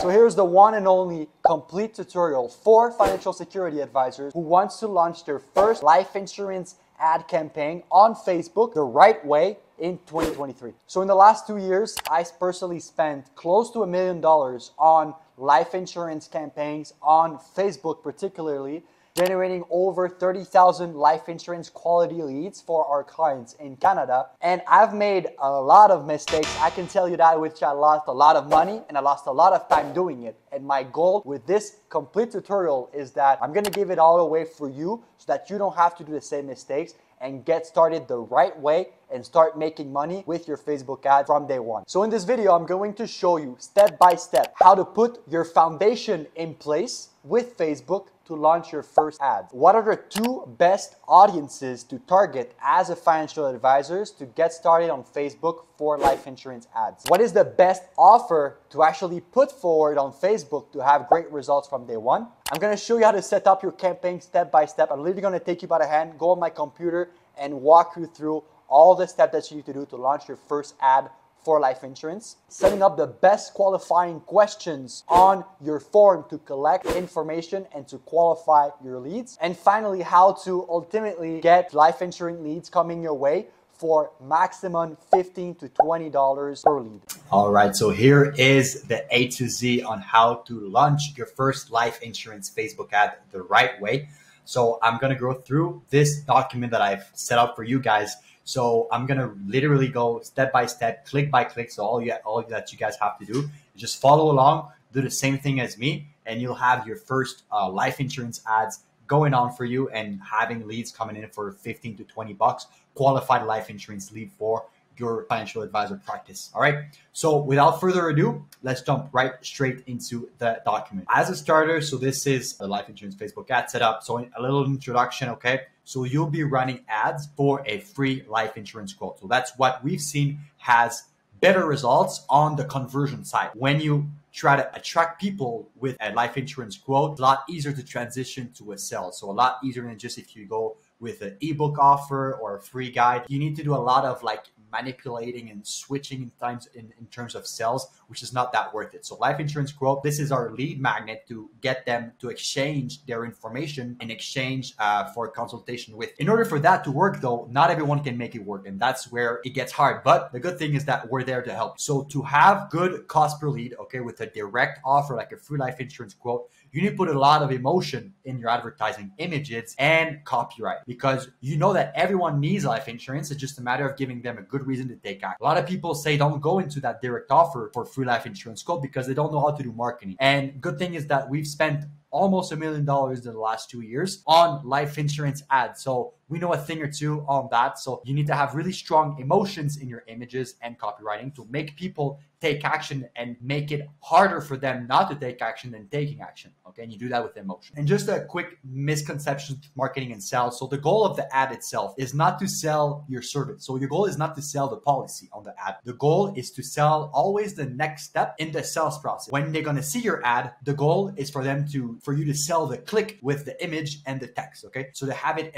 So here's the one and only complete tutorial for financial security advisors who wants to launch their first life insurance ad campaign on Facebook the right way in 2023. So in the last two years, I personally spent close to a million dollars on life insurance campaigns on Facebook particularly generating over 30,000 life insurance quality leads for our clients in Canada. And I've made a lot of mistakes. I can tell you that, which I lost a lot of money and I lost a lot of time doing it. And my goal with this complete tutorial is that I'm gonna give it all away for you so that you don't have to do the same mistakes and get started the right way and start making money with your Facebook ad from day one. So in this video, I'm going to show you step by step how to put your foundation in place with Facebook to launch your first ad. What are the two best audiences to target as a financial advisor to get started on Facebook for life insurance ads? What is the best offer to actually put forward on Facebook to have great results from day one? I'm gonna show you how to set up your campaign step by step. I'm literally gonna take you by the hand, go on my computer and walk you through all the steps that you need to do to launch your first ad for life insurance, setting up the best qualifying questions on your form to collect information and to qualify your leads, and finally, how to ultimately get life insurance leads coming your way for maximum 15 to $20 per lead. All right, so here is the A to Z on how to launch your first life insurance Facebook ad the right way. So I'm gonna go through this document that I've set up for you guys so I'm gonna literally go step by step, click by click. So all you all that you guys have to do is just follow along, do the same thing as me, and you'll have your first uh, life insurance ads going on for you and having leads coming in for 15 to 20 bucks, qualified life insurance lead for your financial advisor practice. All right. So without further ado, let's jump right straight into the document. As a starter, so this is the life insurance Facebook ad setup. So a little introduction. Okay. So you'll be running ads for a free life insurance quote. So that's what we've seen has better results on the conversion side. When you try to attract people with a life insurance quote, a lot easier to transition to a sale. So a lot easier than just if you go with an ebook offer or a free guide. You need to do a lot of like manipulating and switching in times in, in terms of sales, which is not that worth it. So life insurance quote, this is our lead magnet to get them to exchange their information in exchange uh, for a consultation with. In order for that to work though, not everyone can make it work. And that's where it gets hard. But the good thing is that we're there to help. So to have good cost per lead, okay, with a direct offer like a free life insurance quote, you need to put a lot of emotion in your advertising images and copyright because you know that everyone needs life insurance. It's just a matter of giving them a good reason to take action. A lot of people say don't go into that direct offer for free life insurance code because they don't know how to do marketing. And good thing is that we've spent almost a million dollars in the last two years on life insurance ads. So we know a thing or two on that. So you need to have really strong emotions in your images and copywriting to make people take action and make it harder for them not to take action than taking action. Okay. And you do that with emotion. And just a quick misconception marketing and sales. So the goal of the ad itself is not to sell your service. So your goal is not to sell the policy on the ad. The goal is to sell always the next step in the sales process. When they're going to see your ad, the goal is for them to, for you to sell the click with the image and the text. Okay. So to have it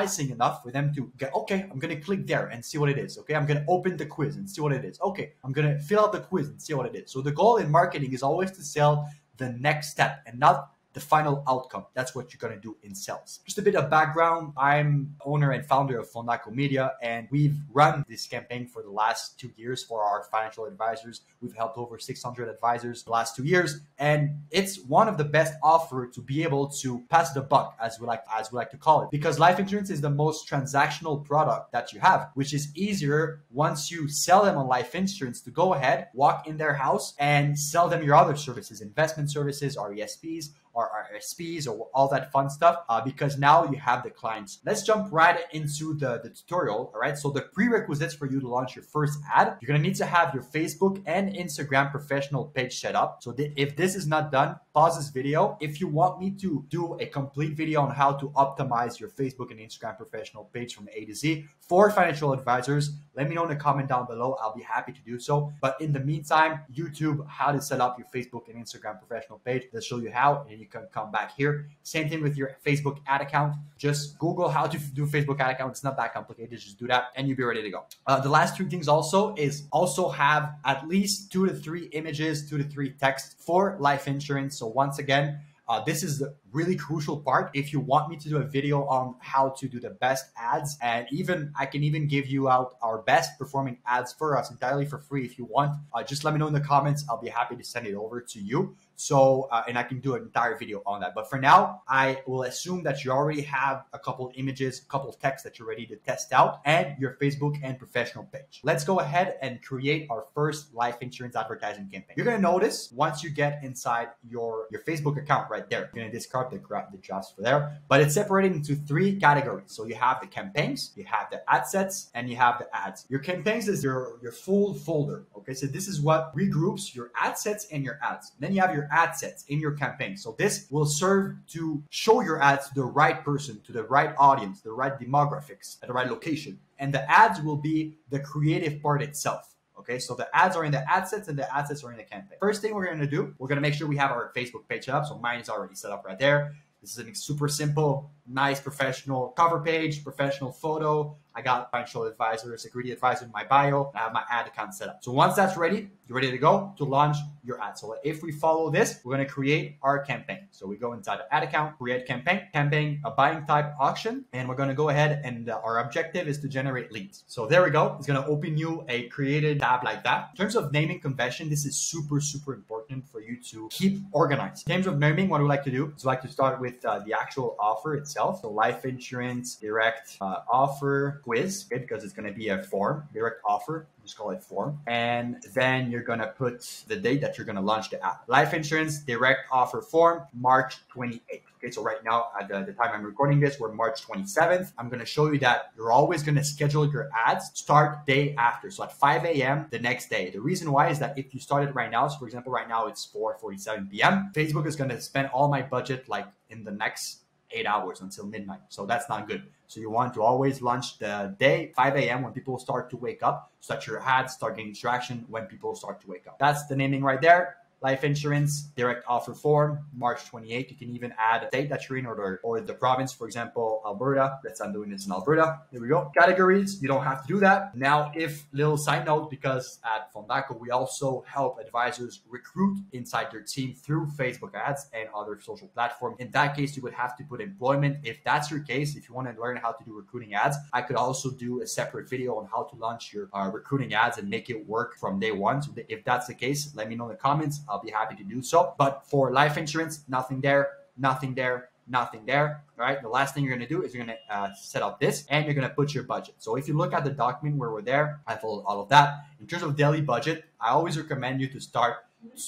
enticing enough for them to get, okay, I'm going to click there and see what it is. Okay. I'm going to open the quiz and see what it is. Okay. I'm going to fill out the quiz and see what it is. So the goal in marketing is always to sell the next step and not the final outcome. That's what you're going to do in sales. Just a bit of background. I'm owner and founder of Fondako Media, and we've run this campaign for the last two years for our financial advisors. We've helped over 600 advisors the last two years, and it's one of the best offer to be able to pass the buck, as we like as we like to call it, because life insurance is the most transactional product that you have, which is easier once you sell them on life insurance to go ahead, walk in their house, and sell them your other services, investment services, RESPs or RSPs or all that fun stuff uh, because now you have the clients. Let's jump right into the, the tutorial. All right. So the prerequisites for you to launch your first ad, you're going to need to have your Facebook and Instagram professional page set up. So th- if this is not done, pause this video. If you want me to do a complete video on how to optimize your Facebook and Instagram professional page from A to Z for financial advisors, let me know in the comment down below. I'll be happy to do so. But in the meantime, YouTube, how to set up your Facebook and Instagram professional page. They'll show you how. And you can come back here. Same thing with your Facebook ad account. Just Google how to do Facebook ad account. It's not that complicated. Just do that and you'll be ready to go. Uh, the last two things also is also have at least two to three images, two to three text for life insurance. So once again, uh, this is the really crucial part. If you want me to do a video on how to do the best ads, and even I can even give you out our best performing ads for us entirely for free if you want, uh, just let me know in the comments. I'll be happy to send it over to you. So, uh, and I can do an entire video on that. But for now, I will assume that you already have a couple of images, a couple text that you're ready to test out, and your Facebook and professional page. Let's go ahead and create our first life insurance advertising campaign. You're gonna notice once you get inside your, your Facebook account right there, you're gonna discard the, the jobs for there, but it's separated into three categories. So you have the campaigns, you have the ad sets, and you have the ads. Your campaigns is your, your full folder. Okay, so this is what regroups your ad sets and your ads. Then you have your ad sets in your campaign. So this will serve to show your ads to the right person, to the right audience, the right demographics, at the right location. And the ads will be the creative part itself. Okay, so the ads are in the ad sets and the ad sets are in the campaign. First thing we're gonna do, we're gonna make sure we have our Facebook page up. So mine is already set up right there. This is a super simple, nice, professional cover page, professional photo. I got financial advisor, security advisor in my bio. I have my ad account set up. So once that's ready, you're ready to go to launch your ad. So if we follow this, we're going to create our campaign. So we go inside the ad account, create campaign, campaign, a buying type auction, and we're going to go ahead and uh, our objective is to generate leads. So there we go. It's going to open you a created tab like that. In terms of naming convention, this is super, super important for you to keep organized. In terms of naming, what we like to do is we like to start with uh, the actual offer itself. So life insurance, direct uh, offer, quiz, okay, because it's going to be a form, direct offer, just call it form. And then you're going to put the date that you're going to launch the app. Life insurance direct offer form, March 28th. Okay, so right now at the, the time I'm recording this, we're March 27th. I'm going to show you that you're always going to schedule your ads start day after. So at 5 a.m. the next day. The reason why is that if you start it right now, so for example, right now it's 4:47 p.m. Facebook is going to spend all my budget like in the next eight hours until midnight. So that's not good. So you want to always launch the day 5 a.m. when people start to wake up, so that your ads start getting traction when people start to wake up. That's the naming right there life insurance direct offer form march 28 you can even add a state that you're in or, or the province for example alberta let's i'm doing this in alberta. There we go. Categories you don't have to do that. Now if little side note because at fondako we also help advisors recruit inside their team through facebook ads and other social platforms. In that case you would have to put employment. If that's your case if you want to learn how to do recruiting ads i could also do a separate video on how to launch your uh, recruiting ads and make it work from day one. So if that's the case let me know in the comments I'll be happy to do so. But for life insurance, nothing there, nothing there, nothing there. All right. The last thing you're going to do is you're going to uh, set up this and you're going to put your budget. So if you look at the document where we're there, I followed all of that. In terms of daily budget, I always recommend you to start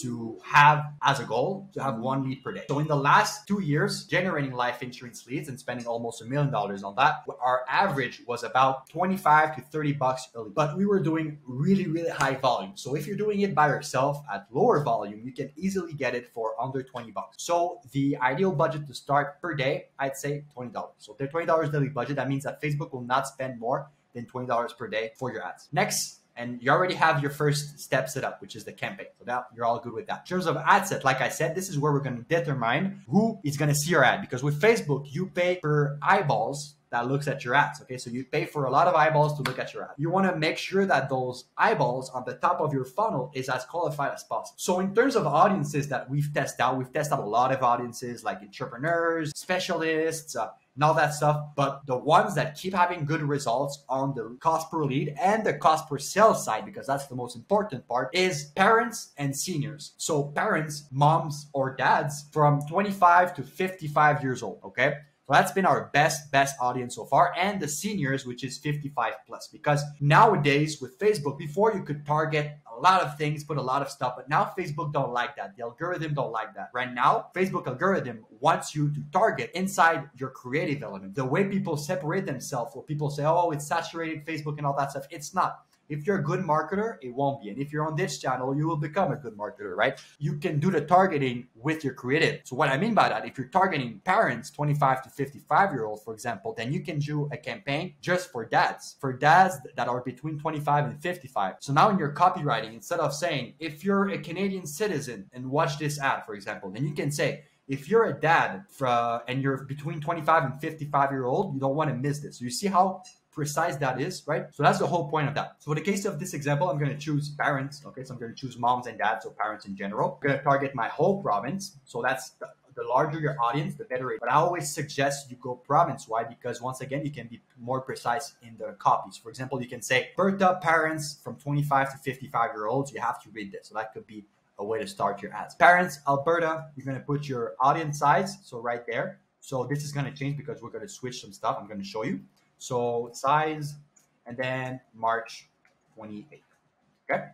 to have as a goal to have one lead per day. So in the last two years, generating life insurance leads and spending almost a million dollars on that, our average was about 25 to 30 bucks a lead. But we were doing really, really high volume. So if you're doing it by yourself at lower volume, you can easily get it for under 20 bucks. So the ideal budget to start per day, I'd say $20. So the $20 daily budget, that means that Facebook will not spend more than $20 per day for your ads. Next, and you already have your first step set up, which is the campaign. So that you're all good with that. In terms of ad set, like I said, this is where we're going to determine who is going to see your ad because with Facebook, you pay per eyeballs that looks at your ads. Okay, so you pay for a lot of eyeballs to look at your ad. You want to make sure that those eyeballs on the top of your funnel is as qualified as possible. So in terms of audiences that we've tested out, we've tested out a lot of audiences like entrepreneurs, specialists, uh, and all that stuff. But the ones that keep having good results on the cost per lead and the cost per sale side, because that's the most important part, is parents and seniors. So parents, moms or dads from 25 to 55 years old. Okay. So that's been our best, best audience so far. And the seniors, which is 55 plus. Because nowadays with Facebook, before you could target lot of things, put a lot of stuff, but now Facebook don't like that. The algorithm don't like that. Right now, Facebook algorithm wants you to target inside your creative element. The way people separate themselves, where people say, oh, it's saturated Facebook and all that stuff. It's not. If you're a good marketer, it won't be. And if you're on this channel, you will become a good marketer, right? You can do the targeting with your creative. So what I mean by that, if you're targeting parents, 25 to 55 year olds, for example, then you can do a campaign just for dads, for dads that are between 25 and 55. So now in your copywriting, instead of saying, if you're a Canadian citizen and watch this ad, for example, then you can say, if you're a dad and you're between 25 and 55 year old, you don't want to miss this. You see how precise that is, right? So that's the whole point of that. So for the case of this example, I'm going to choose parents. Okay, so I'm going to choose moms and dads, so parents in general. I'm going to target my whole province. So that's the, the larger your audience, the better it. But I always suggest you go province wide because once again, you can be more precise in the copies. For example, you can say Bertha parents from 25 to 55 year olds. You have to read this. So that could be a way to start your ads. Parents, Alberta, you're going to put your audience size. So right there. So this is going to change because we're going to switch some stuff. I'm going to show you. So size, and then March 28th. Okay.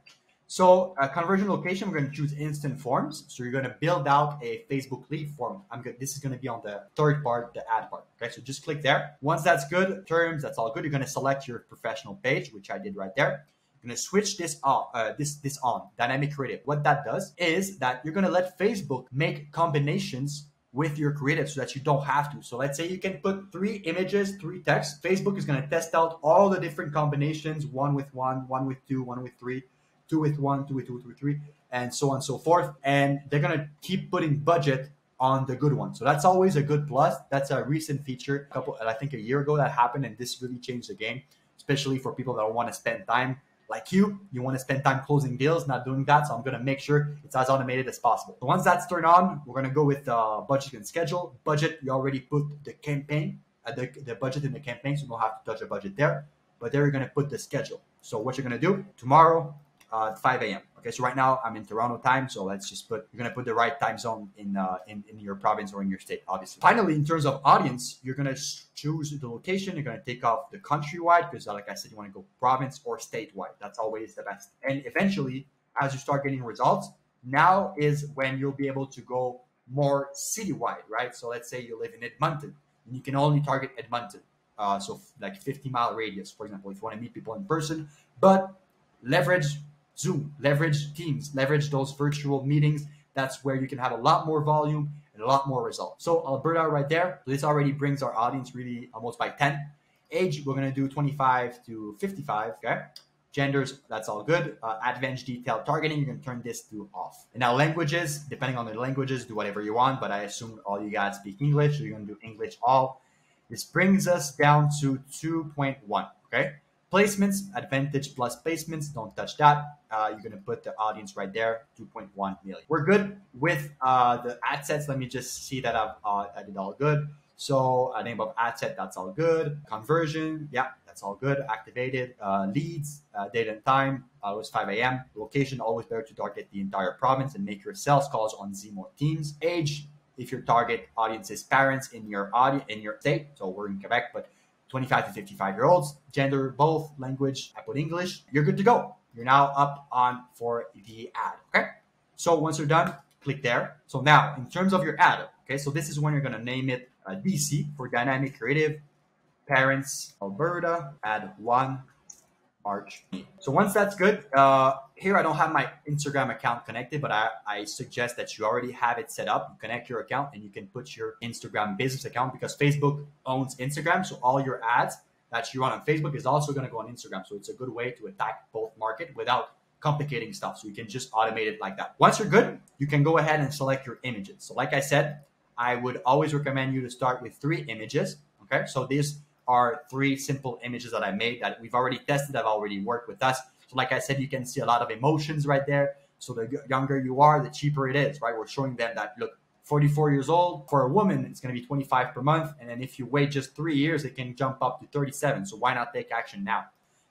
So uh, conversion location, we're going to choose instant forms. So you're going to build out a Facebook lead form. I'm good. This is going to be on the third part, the ad part. Okay. So just click there. Once that's good, terms, that's all good. You're going to select your professional page, which I did right there. You're going to switch this on, uh, this this on dynamic creative. What that does is that you're going to let Facebook make combinations with your creative so that you don't have to. So let's say you can put three images, three text. Facebook is going to test out all the different combinations, one with one, one with two, one with three, two with one, two with two, two with three, and so on and so forth. And they're going to keep putting budget on the good one. So that's always a good plus. That's a recent feature, a couple, I think a year ago that happened, and this really changed the game, especially for people that want to spend time like you, you want to spend time closing deals, not doing that. So I'm going to make sure it's as automated as possible. So once that's turned on, we're going to go with uh, budget and schedule. Budget, you already put the campaign, uh, the, the budget in the campaign, so you don't have to touch a budget there. But there you're going to put the schedule. So what you're going to do tomorrow, uh, 5 a.m. Okay, so right now I'm in Toronto time, so let's just put you're gonna put the right time zone in uh, in in your province or in your state, obviously. Finally, in terms of audience, you're gonna choose the location. You're gonna take off the countrywide because, uh, like I said, you want to go province or statewide. That's always the best. And eventually, as you start getting results, now is when you'll be able to go more citywide, right? So let's say you live in Edmonton, and you can only target Edmonton. Uh, so like 50 mile radius, for example, if you want to meet people in person, but leverage Zoom, leverage Teams, leverage those virtual meetings. That's where you can have a lot more volume and a lot more results. So Alberta right there, this already brings our audience really almost by 10. Age, we're to do 25 to 55, okay? Genders, that's all good. Uh, detailed targeting, you can turn this to off. And now languages, depending on the languages, do whatever you want, but I assume all you guys speak English, so you're to do English all. This brings us down to 2.1, okay? Placements, advantage plus placements, don't touch that. Uh, you're gonna put the audience right there, 2.1 million. We're good with uh, the ad sets. Let me just see that I've uh, I did all good. So a name of ad set, that's all good. Conversion, yeah, that's all good. Activated uh, leads, uh, date and time, uh, it was 5 a.m. Location, always better to target the entire province and make your sales calls on Zoom Teams. Age, if your target audience is parents in your audience in your state, so we're in Quebec, but 25 to 55 year olds, gender, both, language, I put English, you're good to go. You're now up on for the ad. Okay. So once you're done, click there. So now, in terms of your ad, okay, so this is when you're going to name it uh, DC for Dynamic Creative Parents Alberta, add one March. So once that's good, uh, here I don't have my Instagram account connected, but I, I suggest that you already have it set up. You connect your account and you can put your Instagram business account because Facebook owns Instagram. So all your ads that you run on Facebook is also going to go on Instagram. So it's a good way to attack both market without complicating stuff. So you can just automate it like that. Once you're good, you can go ahead and select your images. So like I said, I would always recommend you to start with three images. Okay. So these are three simple images that I made that we've already tested, have already worked with us. So, like I said, you can see a lot of emotions right there. So, the younger you are, the cheaper it is, right? We're showing them that look, 44 years old for a woman, it's going to be 25 per month, and then if you wait just three years, it can jump up to 37. So, why not take action now?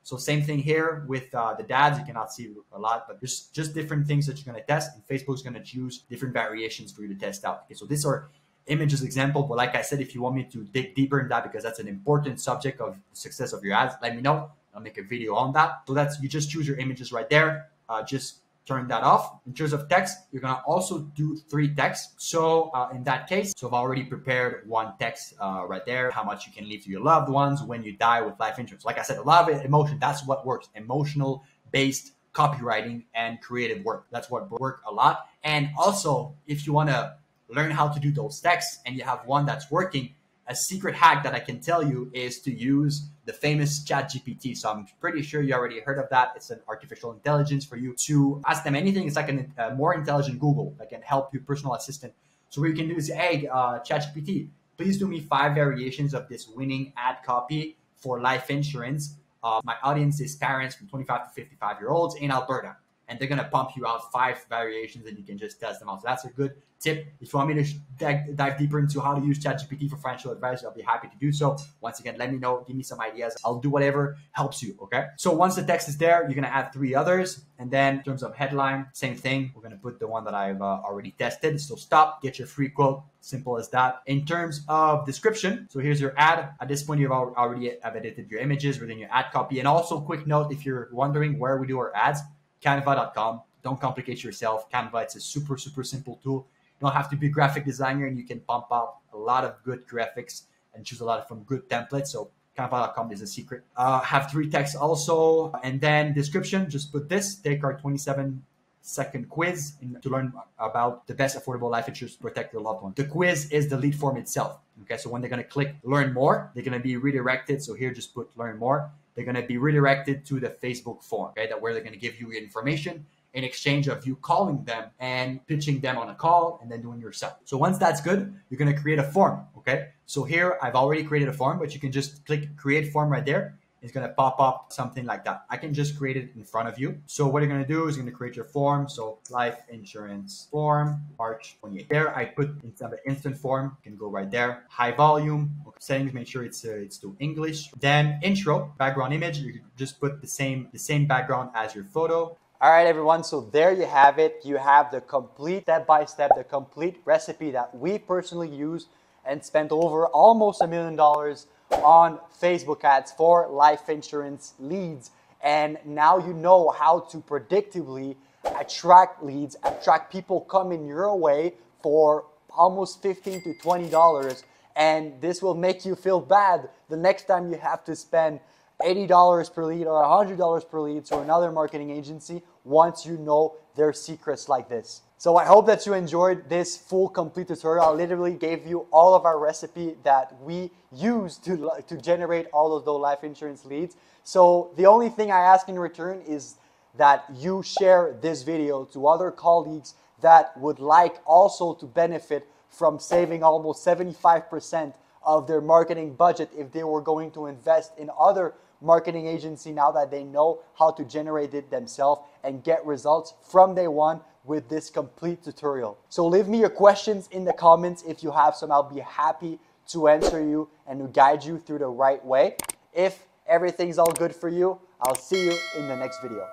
So same thing here with uh, the dads. You cannot see a lot, but there's just different things that you're going to test, and Facebook's going to choose different variations for you to test out. Okay, so these are images example. But like I said, if you want me to dig deeper in that because that's an important subject of success of your ads, let me know. Make a video on that. So that's you just choose your images right there. Uh, just turn that off. In terms of text, you're gonna also do three texts. So uh, in that case, so I've already prepared one text uh, right there, how much you can leave to your loved ones when you die with life insurance. Like I said, a lot of emotion, that's what works. Emotional based copywriting and creative work. That's what work a lot. And also, if you wanna learn how to do those texts and you have one that's working, a secret hack that I can tell you is to use the famous ChatGPT. So I'm pretty sure you already heard of that. It's an artificial intelligence for you to ask them anything. It's like a more intelligent Google that can help you, personal assistant, So what you can do is, hey, uh, ChatGPT, please do me five variations of this winning ad copy for life insurance. Uh, my audience is parents from 25 to 55 year olds in Alberta and they're gonna pump you out five variations and you can just test them out. So that's a good tip. If you want me to dive, deeper into how to use ChatGPT for financial advice, I'll be happy to do so. Once again, let me know, give me some ideas. I'll do whatever helps you. Okay. So once the text is there, you're gonna add three others, and then in terms of headline, same thing. We're gonna put the one that I've uh, already tested. So stop, get your free quote. Simple as that. In terms of description, so here's your ad. At this point, you've already edited your images within your ad copy. And also, quick note if you're wondering where we do our ads, canva.com. Don't complicate yourself. Canva, it's a super, super simple tool. You don't have to be a graphic designer and you can pump out a lot of good graphics and choose a lot from good templates. So canva.com is a secret. Uh, have three texts also. And then description, just put this, take our 27 second quiz in, to learn about the best affordable life insurance to protect your loved one. The quiz is the lead form itself. Okay, so when they're gonna click learn more, they're gonna be redirected. So here, just put learn more they're going to be redirected to the Facebook form, okay, that where they're going to give you information in exchange of you calling them and pitching them on a call and then doing yourself. So once that's good, you're going to create a form, okay? So here I've already created a form, but you can just click create form right there it's going to pop up something like that. I can just create it in front of you. So what you're going to do is you're going to create your form. So life insurance form, March 28. There I put instead of instant form, you can go right there. High volume, settings, make sure it's uh, it's to English. Then intro, background image, you just put the same the same background as your photo. All right, everyone. So there you have it. You have the complete step by step, the complete recipe that we personally use and spent over almost a million dollars on Facebook ads for life insurance leads. And now you know how to predictably attract leads, attract people coming your way for almost 15 to $20. And this will make you feel bad the next time you have to spend $80 per lead or $100 per lead to another marketing agency once you know their secrets like this. So I hope that you enjoyed this full complete tutorial. I literally gave you all of our recipe that we use to, to generate all of those life insurance leads. So the only thing I ask in return is that you share this video to other colleagues that would like also to benefit from saving almost 75% of their marketing budget if they were going to invest in other marketing agency now that they know how to generate it themselves and get results from day one with this complete tutorial. So leave me your questions in the comments if you have some. I'll be happy to answer you and to guide you through the right way. If everything's all good for you, I'll see you in the next video.